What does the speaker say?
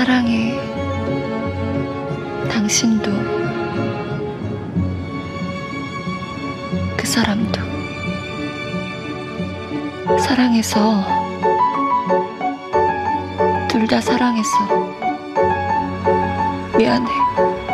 사랑해. 당신도. 그 사람도. 사랑해서. 둘 다 사랑해서. 미안해.